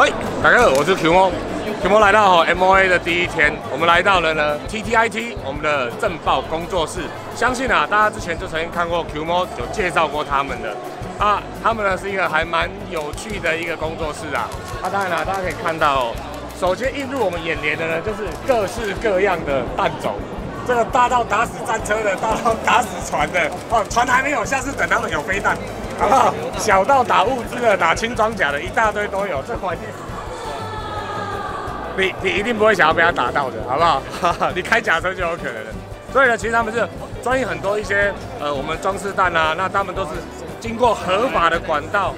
喂，大家好，我是 Q 猫。Q 猫来到 MOA 的第一天，我们来到了呢 TTIT 我们的正报工作室。相信啊，大家之前就曾经看过 Q 猫有介绍过他们的啊，他们呢是一个还蛮有趣的一个工作室啊。啊，当然了，大家可以看到，首先映入我们眼帘的呢，就是各式各样的弹种。这个大到打死战车的，大到打死船的，哦，船还没有，下次等他们有飞弹，好不好？小到打物资的，打轻装甲的，一大堆都有。这环境，你你一定不会想要被他打到的，好不好？你开假车就有可能了。所以呢，其实他们是专业很多一些呃，我们装饰弹啊，那他们都是经过合法的管道，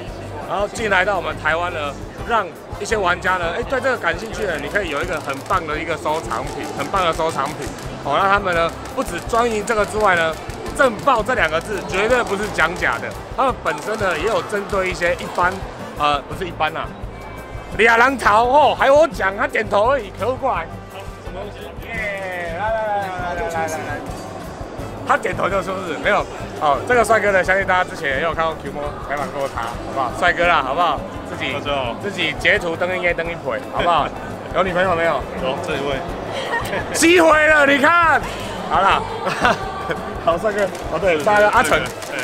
然后进来到我们台湾呢，让一些玩家呢哎对这个感兴趣的你可以有一个很棒的一个收藏品很棒的收藏品。好让他们呢不止专营这个之外呢正报这两个字绝对不是讲假的。他们本身呢也有针对一些一般啊不是一般呐俩狼吵哦还有我讲他点头而已可不过来耶来来来来来他点头就是不是没有好这个帅哥呢相信大家之前也有看过 q 摸采访过他好不好帅哥啦好不好自己自己截图登一页登一回，好不好？有女朋友没有？有这一位，机会了，你看，好了，好帅哥，哦对，大家阿成，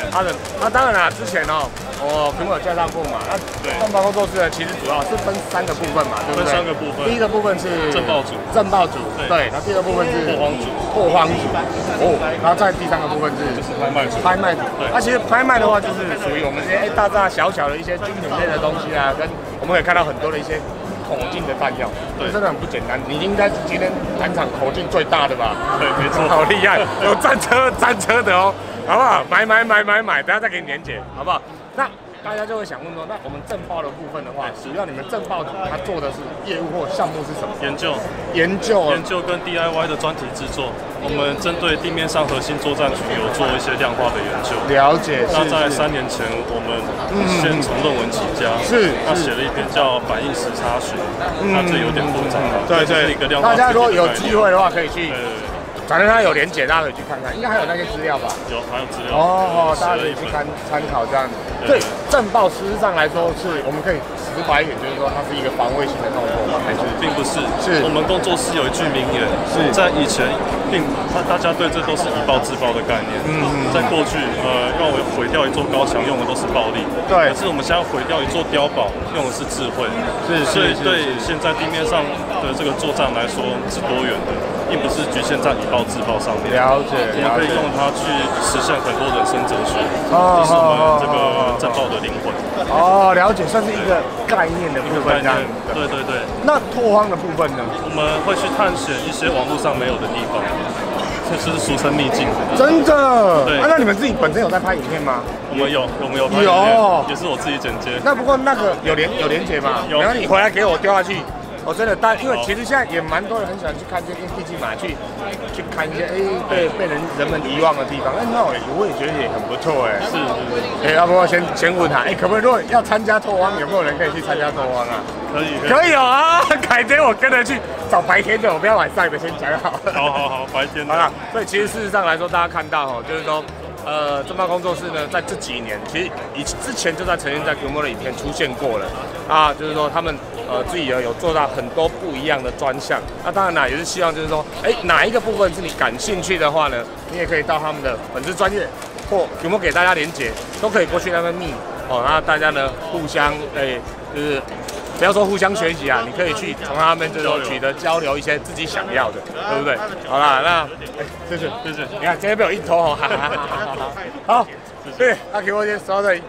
阿成，那当然啦，之前哦，我跟我介绍过嘛，那正报工作室呢，其实主要是分三个部分嘛，对不对？三个部分，第一个部分是正报组，正报组，对，然后第二个部分是破荒组，破荒组，哦，然后再第三个部分是就是拍卖组，拍卖组，对，那其实拍卖的话，就是属于我们这些哎大大小小的一些精品类的东西啊，跟我们可以看到很多的一些。口径的弹药，对，真的很不简单。你应该是今天单场口径最大的吧？对，没错，好厉害，有战车、战车的哦，好不好？买买买买买，等下再给你连接，好不好？那。大家就会想问说，那我们正报的部分的话，主要你们正报组他做的是业务或项目是什么？研究、研究、研究跟 DIY 的专题制作。我们针对地面上核心作战群有做一些量化的研究。了解。那在三年前，我们先从论文起家，是，他写了一篇叫《反应时差学》，那这有点复杂。对对。大家如果有机会的话，可以去。反正它有连结，大家可以去看看，应该还有那些资料吧？有，还有资料。哦，大家可以去参参考这样子。对，战报实质上来说，是我们可以直白一点，就是说它是一个防卫性的动作吗？还是并不是？是我们工作室有一句名言，是在以前，并他大家对这都是以暴制暴的概念。嗯嗯。在过去，呃，要毁掉一座高墙，用的都是暴力。对。可是我们现在毁掉一座碉堡，用的是智慧。是。所以对现在地面上的这个作战来说是多元的。并不是局限在以暴制暴上面，了解，我们可以用它去实现很多人生哲学，这是我们这个战报的灵魂。哦，了解，算是一个概念的部分，这样。对对对。那拓荒的部分呢？我们会去探险一些网络上没有的地方，这是俗称秘境。真的？对。那你们自己本身有在拍影片吗？我们有，我们有拍。有，也是我自己剪接。那不过那个有连有连接吗？有。然后你回来给我丢下去。我真的，但因为其实现在也蛮多人很喜欢去看这些地基嘛，去去看一些哎被被人人们遗忘的地方。哎，那我我也觉得也很不错哎。是。哎，要不要先先问他？哎，可不可以？如果要参加拓荒，有没有人可以去参加拓荒啊？可以。可以啊，改天我跟着去找白天的，我不要晚上的，先讲好。好好好，白天。好了，所以其实事实上来说，大家看到哦，就是说。呃，正报工作室呢，在这几年其实以之前就在曾经在 Q 模的影片出现过了啊，就是说他们呃自己有有做到很多不一样的专项。那当然呢，也是希望就是说，哎，哪一个部分是你感兴趣的话呢，你也可以到他们的粉丝专业或有没有给大家连接，都可以过去那边密哦，然后大家呢互相哎就是。不要说互相学习啊，你可以去从他们这种取得交流一些自己想要的，对不对？好啦，那谢谢谢谢，你看今天被我一头哈，好，好，对，那给我先收这里。